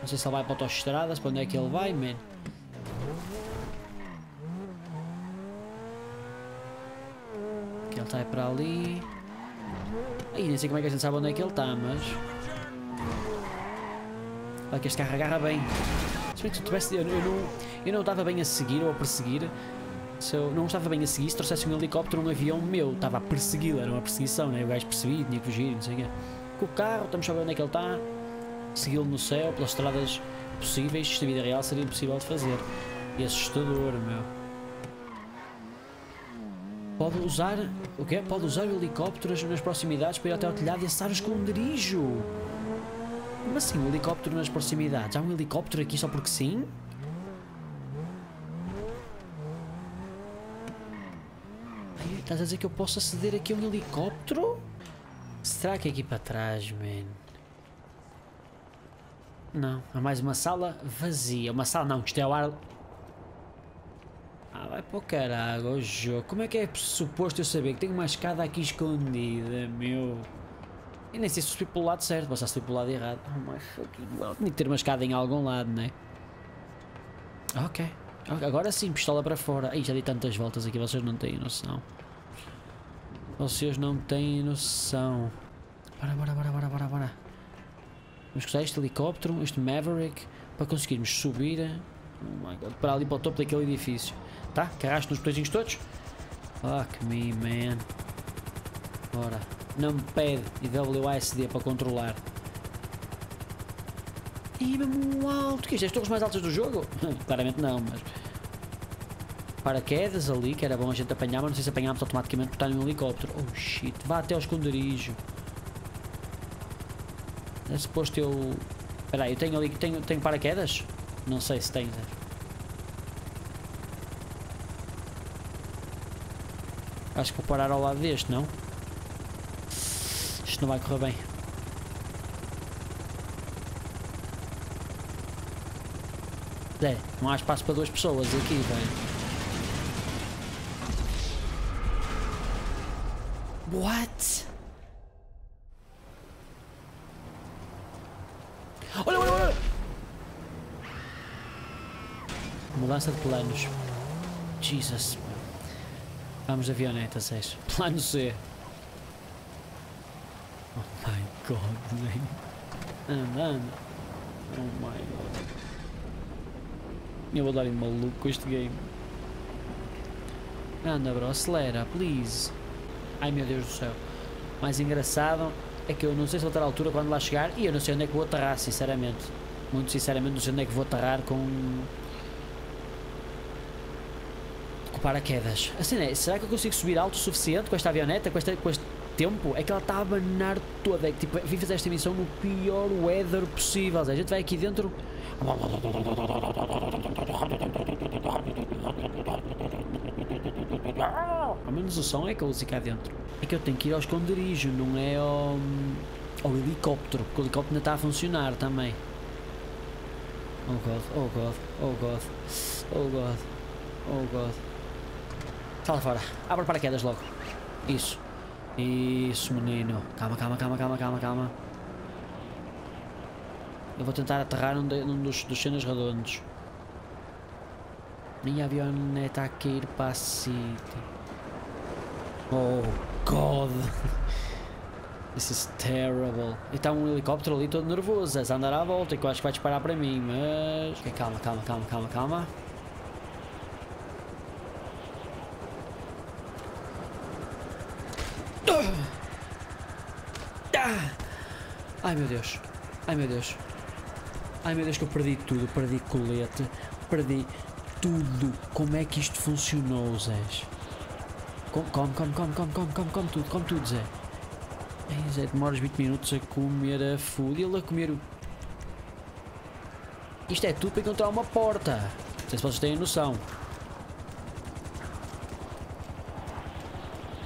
S1: Não sei se ele vai para autoestradas, para onde é que ele vai, man. Que ele está para ali. Aí, nem sei como é que a gente sabe onde é que ele está, mas. Olha que este carro agarra bem. Se bem que tivesse. Eu, eu, não, eu não estava bem a seguir ou a perseguir. Se eu não estava bem a seguir, se trouxesse um helicóptero, um avião meu, estava a persegui-lo, era uma perseguição, né? o gajo percebia, tinha que fugir, não sei o quê. Com o carro, estamos a saber onde é que ele está, segui-lo no céu, pelas estradas possíveis, isto na vida real seria impossível de fazer. E assustador, meu. Pode usar. O quê? Pode usar o helicóptero nas proximidades para ir até ao telhado e acessar o esconderijo. Como assim, um helicóptero nas proximidades? Há um helicóptero aqui só porque sim? Ai, estás a dizer que eu posso aceder aqui a um helicóptero? Será que é aqui para trás, man? Não, há mais uma sala vazia. Uma sala não, isto é o ar. Ah, Vai para o caralho, jogo. Como é que é suposto eu saber que tenho uma escada aqui escondida, meu? Eu nem sei se subir pelo lado certo, mas subir pelo lado errado. Oh my fucking well. Tinha que ter uma escada em algum lado, né? Ok. Agora sim, pistola para fora. Ai, já dei tantas voltas aqui, vocês não têm noção. Vocês não têm noção. Bora, bora, bora, bora, bora, bora. Vamos usar este helicóptero, este Maverick, para conseguirmos subir oh my God, para ali para o topo daquele edifício. Tá? Carraste nos botõezinhos todos? Fuck me, man. Bora. Não me pede IWASD para controlar. Ih, mesmo alto. Que isto é as torres mais altas do jogo? *laughs* Claramente não, mas... Paraquedas ali, que era bom a gente apanhar, mas não sei se apanhámos automaticamente por estar num helicóptero. Oh shit, vá até ao esconderijo. É suposto eu... Espera aí, eu tenho ali, tenho, tenho paraquedas? Não sei se tem, Acho que vou parar ao lado deste, não? Isto não vai correr bem. É, não há espaço para duas pessoas aqui, velho. What? Olha, olha, olha! Mudança de planos. Jesus. Vamos de avioneta, 6. Plano C. Oh my god, man. Anda, anda. Oh my god. Eu vou dar em maluco com este game. Anda, bro, acelera, please. Ai meu Deus do céu. Mais engraçado é que eu não sei se vou estar à altura quando lá chegar e eu não sei onde é que vou aterrar, sinceramente. Muito sinceramente, não sei onde é que vou aterrar com. Paraquedas. Assim, é, será que eu consigo subir alto o suficiente com esta avioneta, com, esta, com este tempo? É que ela está a abanar toda. É que, tipo, vim fazer esta missão no pior weather possível. A gente vai aqui dentro. Ao menos o som é que eu uso cá dentro. É que eu tenho que ir ao esconderijo, não é ao, ao helicóptero, porque o helicóptero ainda está a funcionar também. Oh god, oh god, oh god, oh god, oh god. Lá fora. Abre paraquedas logo. Isso. Isso, menino. Calma, calma, calma, calma, calma, calma. Eu vou tentar aterrar num, de, num dos, dos cenas redondos. Minha avioneta a cair para a city. Oh God! *laughs* This is terrible. E está um helicóptero ali todo nervoso, a andar à volta, que eu acho que vai disparar para mim, mas... Okay, calma, calma, calma, calma, calma. Ai meu Deus. Ai meu Deus. Ai meu Deus que eu perdi tudo. Perdi colete. Perdi tudo. Como é que isto funcionou, Zé? Come, come, come, come, come, come, come, come tudo, come tudo, Zé. Ei, Zé, demoras 20 minutos a comer a food e ele a comer o... Isto é tudo para encontrar uma porta. Não sei se vocês têm noção.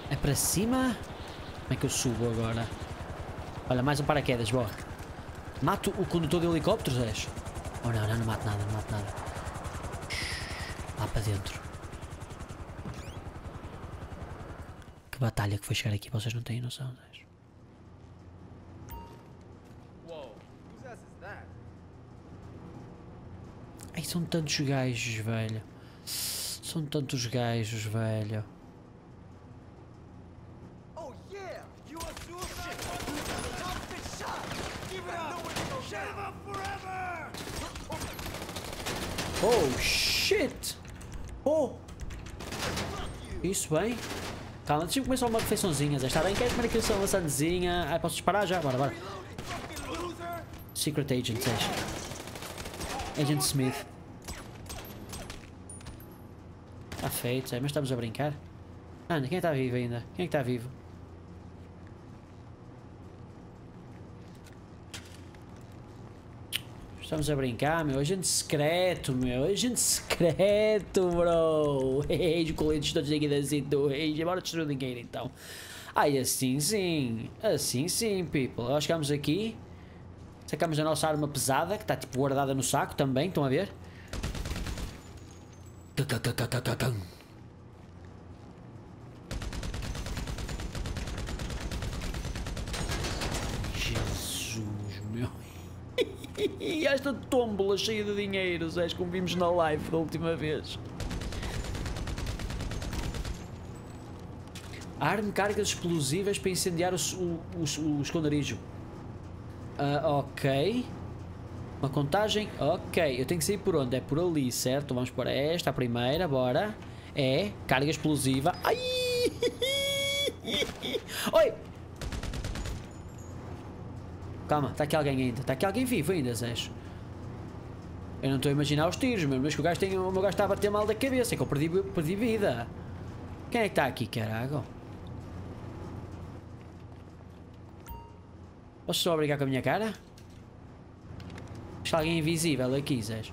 S1: É para cima? Como é que eu subo agora? Olha, mais um paraquedas, boa. Mato o condutor de helicópteros, és? Oh não, não, não mato nada, não mato nada. Lá para dentro. Que batalha que foi chegar aqui, vocês não têm noção, és? Ai, são tantos gajos, velho. São tantos gajos, velho. Oh, shit! Oh! Isso bem. Calma, deixa eu começar uma refeiçãozinha. Está bem? Queres comer aqui uma sandezinha? Ah, posso disparar já? Bora, bora. Secret Agent, és. Agent Smith. Está feito, é, mas estamos a brincar. Anda, quem está vivo ainda? Quem é que está vivo? Estamos a brincar, meu. Agente secreto, meu. Agente secreto, bro. Ei, os coletes todos aqui da cintura. Bora destruir o dinheiro, então. Ai, assim sim. Assim sim, people. Nós chegamos aqui. Sacamos a nossa arma pesada, que está tipo guardada no saco também. Estão a ver? E esta tómbola cheia de dinheiro, Zés, como vimos na live da última vez. Arme cargas explosivas para incendiar o, o, o, o esconderijo. Uh, ok. Uma contagem. Ok. Eu tenho que sair por onde? É por ali, certo? Vamos para esta, a primeira, bora. É. Carga explosiva. Ai! *laughs* Oi! Calma, está aqui alguém ainda. Está aqui alguém vivo ainda, Zés. Eu não estou a imaginar os tiros, meu. Mas que o gajo tem. O meu gajo está a bater mal da cabeça. É que eu perdi, perdi vida. Quem é que está aqui, carago? Posso só brincar com a minha cara? Está alguém invisível aqui, Zés.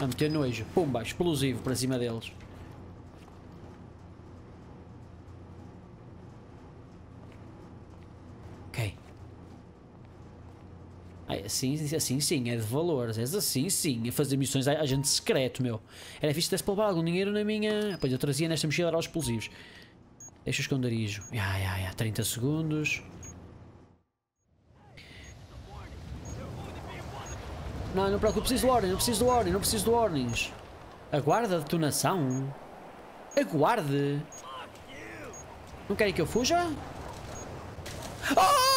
S1: A meter nojo. Pumba, explosivo para cima deles. Ok. Ai, assim, assim sim, é de valores. És assim sim, a fazer missões a agente secreto, meu. Era fixe ter-se para algum dinheiro na minha... Pois eu trazia nesta mochila era os explosivos. Deixa o esconderijo. Ai, ai, ai, 30 segundos. Não, não preocupe, preciso de ordem, não preciso de ordem, não preciso de ordens. Aguarda a detonação. Aguarde. Não querem que eu fuja? Ah!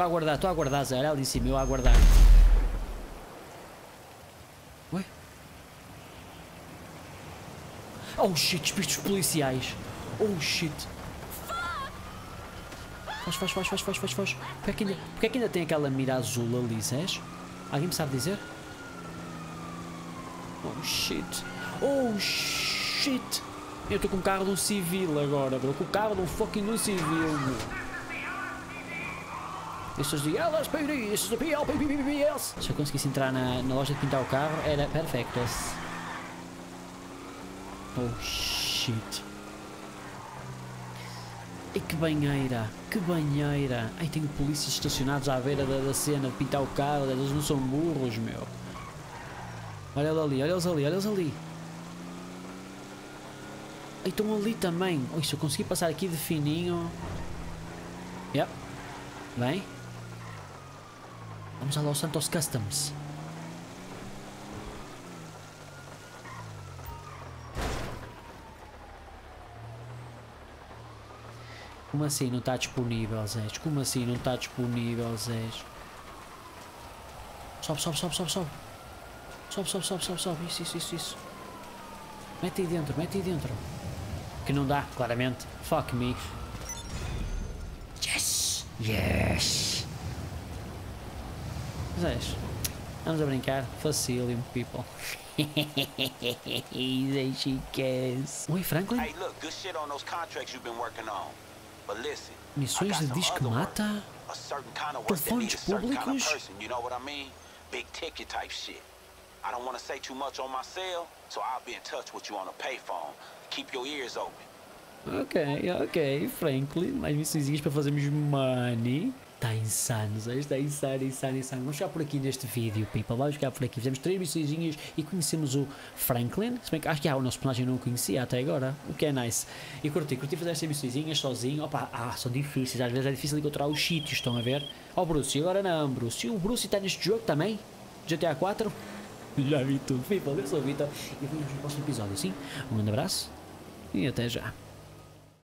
S1: Estou a aguardar, estou a aguardar, Zé. Ela disse eu a aguardar. Ué? Oh shit, espíritos policiais. Oh shit. Faz, faz, faz, faz, faz, faz, faz. Porquê é que ainda, porquê é que ainda tem aquela mira azul ali, Zés? Alguém me sabe dizer? Oh shit. Oh shit. Eu estou com o carro de um civil agora, bro. Com o carro de um fucking um civil, meu. This is the LSPD, this is the PLPPPS. Se eu conseguisse entrar na, na loja de pintar o carro, era perfeito. Oh shit. E que banheira, que banheira. Ai, tenho polícias estacionados à beira da, da cena de pintar o carro, eles não são burros, meu. Olha ele ali, olha eles ali, olha eles ali. Ai, estão ali também. Oi, se eu conseguir passar aqui de fininho. Yep. Bem. Vamos a Los Santos Customs. Como assim não está disponível, Zés? Como assim não está disponível, Zés? Sobe, sobe, sobe, sobe, sobe. Sobe, sobe, sobe, sobe, sobe. Isso, isso, isso, isso. Mete aí dentro, mete aí dentro. Que não dá, claramente. Fuck me. Yes! Yes! Zés, vamos a brincar. Facilium, people. Easy she cares. Oi, Franklin?
S3: Hey, look, good shit on those contracts you've been working on. But listen,
S1: Missões de disque mata? Telefones públicos?
S3: person, you know what I mean? Big ticket type shit. I don't want to say too much on my cell, so I'll be in touch with you on a payphone. Keep your ears open.
S1: Ok, ok, Franklin. Mais missõezinhas para fazermos money. Está insano, está insano, insano, insano. Vamos ficar por aqui neste vídeo, people. Vamos ficar por aqui. Fizemos três missõezinhas e conhecemos o Franklin. Se bem que acho que o nosso personagem não o conhecia até agora, o que é nice. E curti, curti fazer estas missõezinhas sozinho. Opa, ah, são difíceis. Às vezes é difícil encontrar os sítios, estão a ver? Ó, oh, Bruce, e agora não, Bruce. E o Bruce está neste jogo também? GTA 4? *laughs* Já vi tudo. People, eu sou o Vitor e vemos no próximo episódio, sim? Um grande abraço e até já.